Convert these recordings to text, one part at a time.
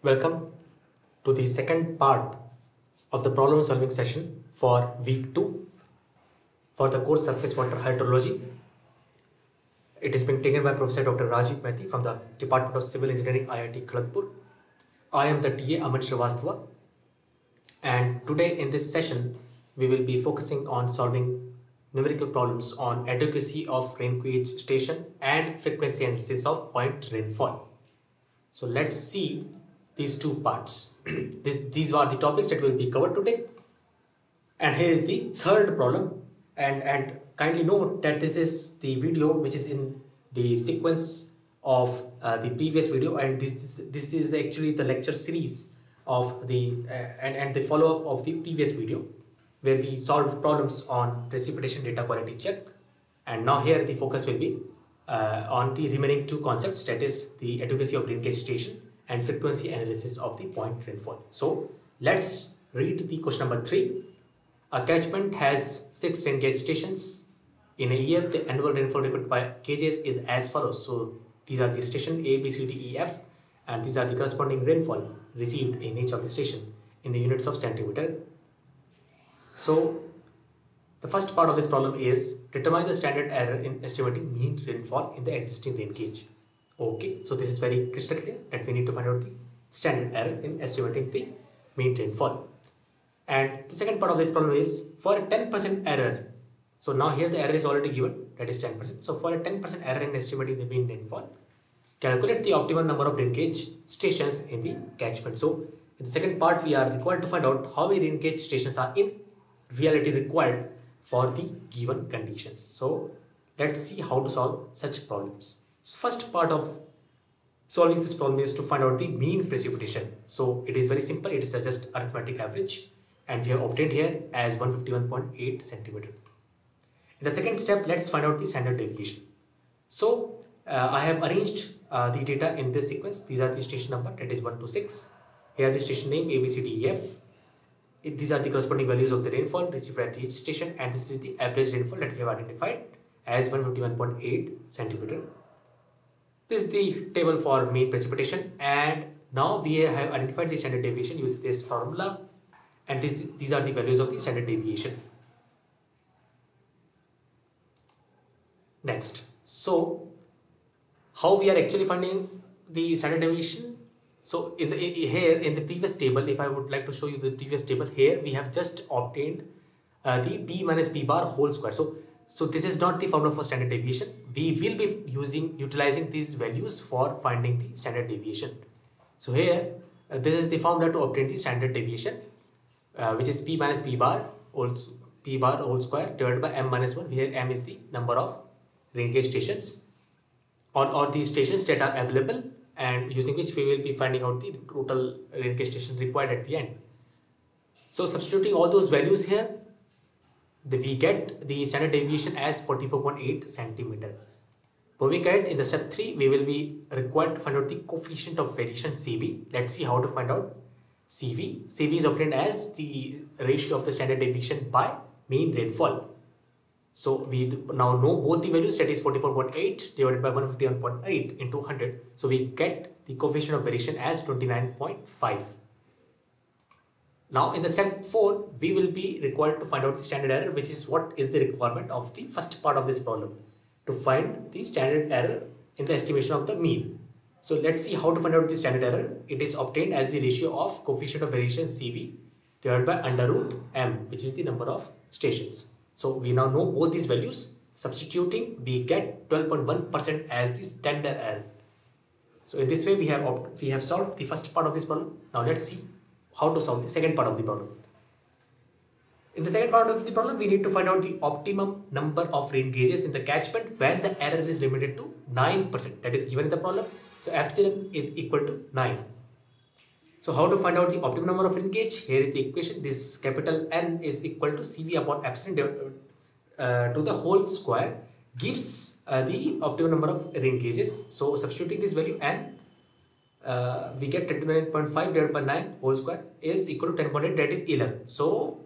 Welcome to the second part of the problem solving session for week 2 for the course surface water hydrology. It has been taken by Professor Dr. Rajib Maity from the Department of Civil Engineering IIT Kharagpur. I am the TA Aman Srivastava and today in this session we will be focusing on solving numerical problems on adequacy of rain gauge station and frequency analysis of point rainfall. So let's see these two parts. this, these are the topics that will be covered today. And here is the third problem. And, and kindly note that this is the video which is in the sequence of uh, the previous video and this is, this is actually the lecture series of the uh, and, and the follow-up of the previous video where we solved problems on precipitation data quality check and now here the focus will be uh, on the remaining two concepts that is the adequacy of rain gauge station and frequency analysis of the point rainfall. So let's read the question number three. A catchment has six rain gauge stations. In a year, the annual rainfall recorded by gauges is as follows. So these are the station A, B, C, D, E, F, and these are the corresponding rainfall received in each of the station in the units of centimeter. So the first part of this problem is determine the standard error in estimating mean rainfall in the existing rain gauge. Okay, so this is very crystal clear that we need to find out the standard error in estimating the mean rainfall. And the second part of this problem is for a 10% error. So now here the error is already given that is 10%. So for a 10% error in estimating the mean rainfall, calculate the optimal number of rain gauge stations in the catchment. So in the second part we are required to find out how many rain gauge stations are in reality required for the given conditions. So let's see how to solve such problems. First part of solving this problem is to find out the mean precipitation. So it is very simple. It is just arithmetic average and we have obtained here as 151.8 centimeter. In the second step, let's find out the standard deviation. So uh, I have arranged uh, the data in this sequence. These are the station number that is 1 to 6. Here the station name A, B, C, D, E, F. These are the corresponding values of the rainfall received at each station and this is the average rainfall that we have identified as 151.8 centimeter. This is the table for mean precipitation and now we have identified the standard deviation using this formula and this, these are the values of the standard deviation. Next, so how we are actually finding the standard deviation? So in the here in the previous table, if I would like to show you the previous table here, we have just obtained uh, the p minus p bar whole square. So so this is not the formula for standard deviation. We will be using utilizing these values for finding the standard deviation. So here uh, this is the formula to obtain the standard deviation, uh, which is p minus p bar also p bar whole square divided by m minus 1 where m is the number of rain gauge stations or, or the stations that are available and using which we will be finding out the total rain gauge station required at the end. So substituting all those values here, we get the standard deviation as 44.8 centimeter. Moving ahead in the step 3, we will be required to find out the coefficient of variation CV. Let's see how to find out CV. CV is obtained as the ratio of the standard deviation by mean rainfall. So we now know both the values that is 44.8 divided by 151.8 into 100. So we get the coefficient of variation as 29.5. Now in the step 4 we will be required to find out the standard error which is what is the requirement of the first part of this problem to find the standard error in the estimation of the mean. So let's see how to find out the standard error. It is obtained as the ratio of coefficient of variation CV divided by under root m which is the number of stations. So we now know both these values. Substituting, we get 12.1% as the standard error. So in this way, we have we have solved the first part of this problem. Now let's see how to solve the second part of the problem. In the second part of the problem, we need to find out the optimum number of rain gauges in the catchment when the error is limited to 9%. That is given in the problem. So epsilon is equal to 9. So how to find out the optimum number of rain gauge? Here is the equation. This capital N is equal to CV upon epsilon uh, to the whole square gives uh, the optimum number of rain gauges. So substituting this value N, uh, we get 29.5 divided by 9 whole square is equal to 10.8 that is 11. So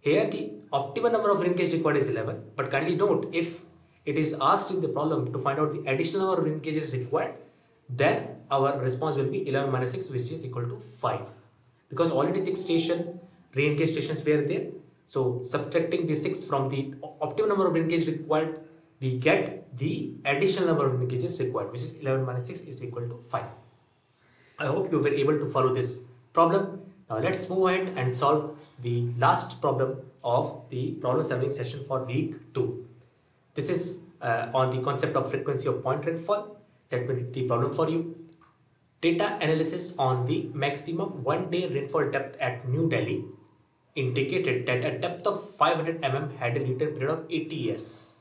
here the optimal number of gauge required is 11. But kindly note if it is asked in the problem to find out the additional number of rain gauges required, then our response will be 11 minus 6 which is equal to 5 because already 6 station rain gauge stations were there so subtracting the 6 from the optimal number of rain gauge required we get the additional number of rain gauges required which is 11 minus 6 is equal to 5 i hope you were able to follow this problem now let's move ahead and solve the last problem of the problem solving session for week 2 this is uh, on the concept of frequency of point rainfall let me read the problem for you. Data analysis on the maximum one day rainfall depth at New Delhi indicated that a depth of 500 mm had a return period of 80 years.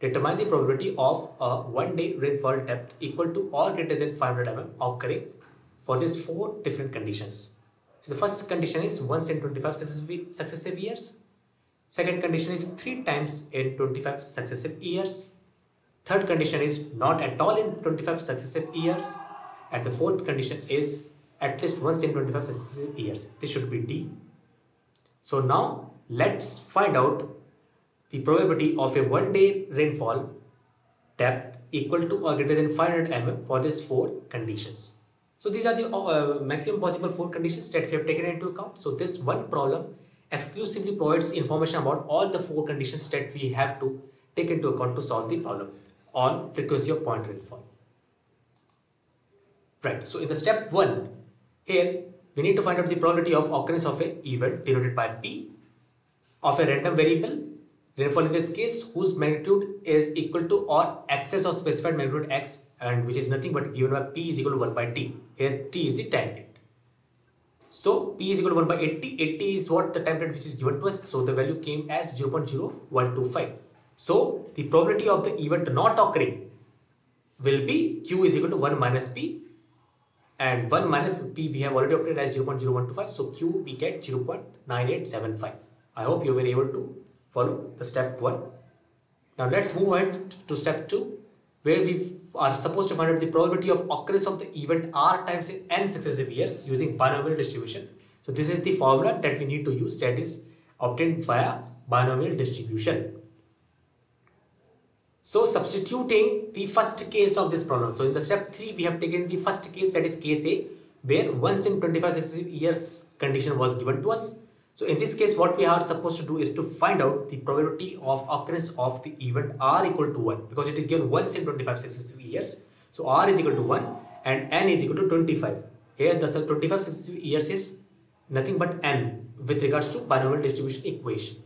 Determine the probability of a one day rainfall depth equal to or greater than 500 mm occurring for these four different conditions. So the first condition is once in 25 successive years. Second condition is three times in 25 successive years. Third condition is not at all in 25 successive years. And the fourth condition is at least once in 25 successive years. This should be D. So now let's find out the probability of a one day rainfall depth equal to or greater than 500 mm for these four conditions. So these are the uh, maximum possible four conditions that we have taken into account. So this one problem exclusively provides information about all the four conditions that we have to take into account to solve the problem on frequency of point rainfall. Right, so in the step 1, here we need to find out the probability of occurrence of a event denoted by P of a random variable rainfall in this case whose magnitude is equal to or excess of specified magnitude x and which is nothing but given by p is equal to 1 by t. Here t is the time period. So p is equal to 1 by 80. 80 is what the time period which is given to us. So the value came as 0.0125. So the probability of the event not occurring will be q is equal to 1 minus p and 1 minus p we have already obtained as 0.0125 so q we get 0.9875. I hope you were able to follow the step 1. Now let's move ahead to step 2 where we are supposed to find out the probability of occurrence of the event r times n successive years using binomial distribution. So this is the formula that we need to use that is obtained via binomial distribution. So substituting the first case of this problem. So in the step 3 we have taken the first case that is case A where once in 25 successive years condition was given to us. So in this case what we are supposed to do is to find out the probability of occurrence of the event r equal to 1 because it is given once in 25 successive years. So r is equal to 1 and n is equal to 25. Here the 25 successive years is nothing but n with regards to binomial distribution equation.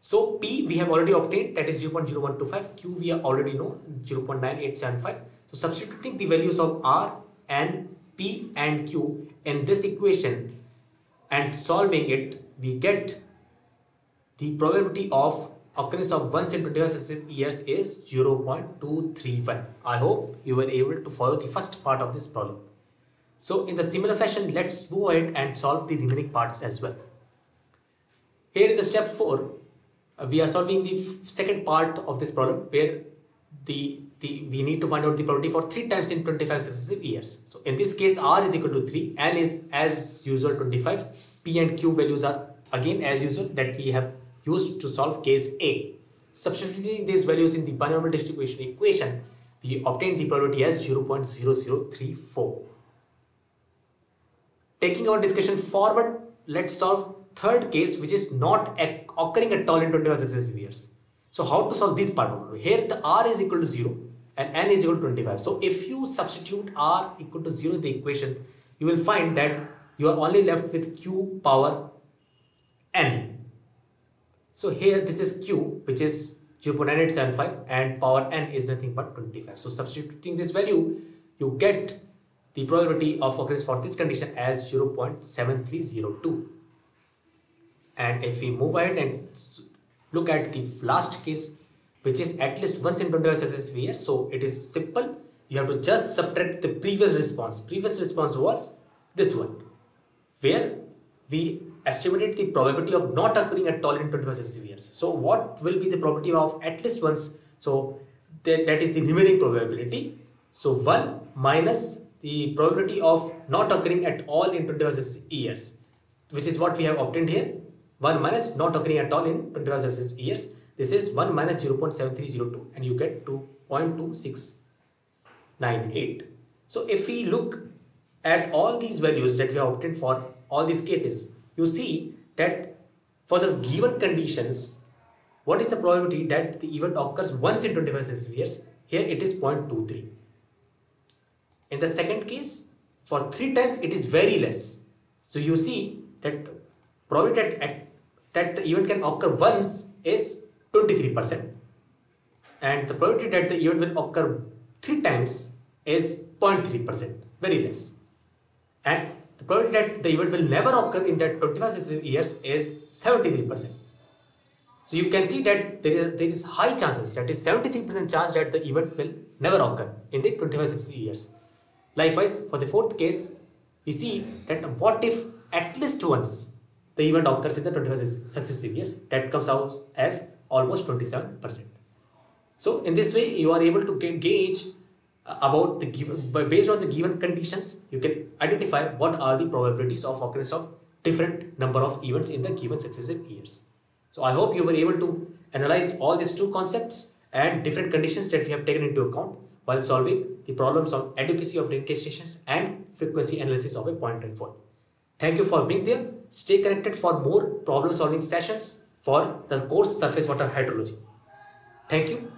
So P we have already obtained that is 0.0125, Q we already know 0.9875. So substituting the values of R, N, P and Q in this equation and solving it, we get the probability of occurrence of once in 25 years is 0.231. I hope you were able to follow the first part of this problem. So in the similar fashion, let's go ahead and solve the remaining parts as well. Here in the step 4, uh, we are solving the second part of this problem where the, the we need to find out the probability for 3 times in 25 successive years. So in this case r is equal to 3, n is as usual 25, p and q values are again as usual that we have used to solve case A. Substituting these values in the binomial distribution equation, we obtain the probability as 0.0034. Taking our discussion forward, let's solve third case which is not occurring at all in 25 successive years. So how to solve this part? Here the r is equal to 0 and n is equal to 25. So if you substitute r equal to 0 in the equation, you will find that you are only left with q power n. So here this is q which is 0.9875 and power n is nothing but 25. So substituting this value, you get the probability of occurrence for this condition as 0.7302 and if we move ahead and look at the last case which is at least once in 25 successive years so it is simple. You have to just subtract the previous response. Previous response was this one where we estimated the probability of not occurring at all in 25 successive years so what will be the probability of at least once? So that, that is the remaining probability. So 1 minus the probability of not occurring at all in 25 years which is what we have obtained here 1 minus not occurring at all in 25 years. This is 1 minus 0.7302 and you get 2.2698. So if we look at all these values that we have obtained for all these cases, you see that for the given conditions, what is the probability that the event occurs once in 25 years? Here it is 0.23. In the second case, for three times it is very less. So you see that probability that, that the event can occur once is 23% and the probability that the event will occur three times is 0.3%, very less. And the probability that the event will never occur in that 25 successive years is 73%. So you can see that there is, there is high chances, that is 73% chance that the event will never occur in the 25 successive years. Likewise, for the fourth case, we see that what if at least once the event occurs in the 25 successive years, that comes out as almost 27%. So in this way, you are able to gauge uh, about the given, based on the given conditions, you can identify what are the probabilities of occurrence of different number of events in the given successive years. So I hope you were able to analyze all these two concepts and different conditions that we have taken into account while solving the problems of adequacy of rain gauge stations and frequency analysis of a point fold. Thank you for being there. Stay connected for more problem solving sessions for the course surface water hydrology. Thank you